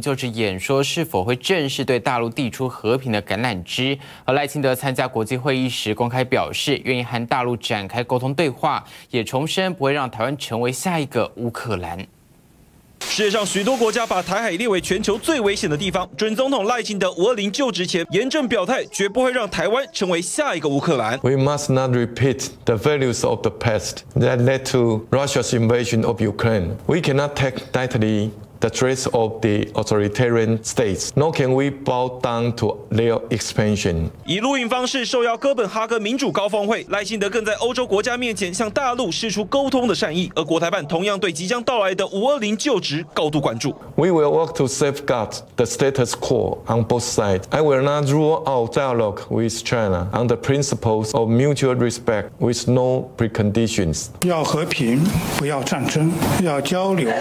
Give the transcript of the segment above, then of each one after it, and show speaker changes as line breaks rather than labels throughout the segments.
就职演说是否会正式对大陆递出和平的橄榄枝？而赖清德参加国际会议时公开表示，愿意和大陆展开沟通对话，也重申不会让台湾成为下一个乌克兰。
世界上许多国家把台海列为全球最危险的地方。准总统赖清德五二零就职前严正表态，绝不会让台湾成为下一个乌克兰。
We must not repeat the values of the past that led to Russia's invasion of Ukraine. We cannot take lightly. the threats of the authoritarian states, nor can we bow down to their expansion.
以录影方式受邀哥本哈根民主高峰会，赖清德更在欧洲国家面前向大陆示出沟通的善意，而国台办同样对即将到来的五二零就职高度关注。
We will work to safeguard the status quo on both sides. I will not rule out dialogue with China on the principles of mutual respect with no preconditions.
要和平，不要战争；要交流，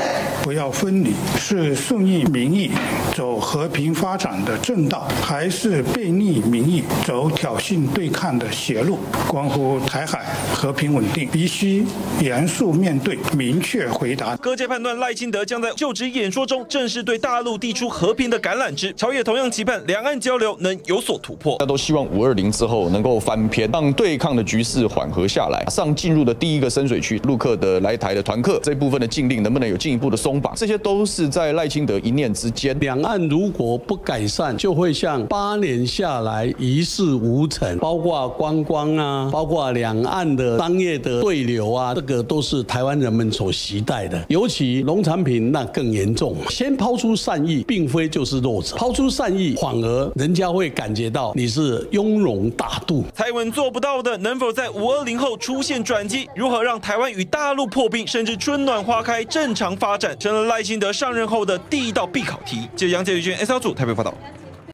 不要分离。 是顺应民意走和平发展的正道，还是背逆民意走挑衅对抗的邪路？关乎台海和平稳定，必须严肃面对，明确回答。
各界判断赖清德将在就职演说中正式对大陆递出和平的橄榄枝，朝野同样期盼两岸交流能有所突破。
大家都希望五二零之后能够翻篇，让对抗的局势缓和下来。上进入的第一个深水区陆客的来台的团客这部分的禁令能不能有进一步的松绑？这些都是。是在赖清德一念之间，
两岸如果不改善，就会像八年下来一事无成，包括观光啊，包括两岸的商业的对流啊，这个都是台湾人们所期待的。尤其农产品那更严重，先抛出善意，并非就是弱者；抛出善意，反而人家会感觉到你是雍容大度。
蔡文做不到的，能否在五二零后出现转机？如何让台湾与大陆破冰，甚至春暖花开，正常发展，成了赖清德上。上任后的第一道必考题。记者杨杰宇君 S 幺组台北报道。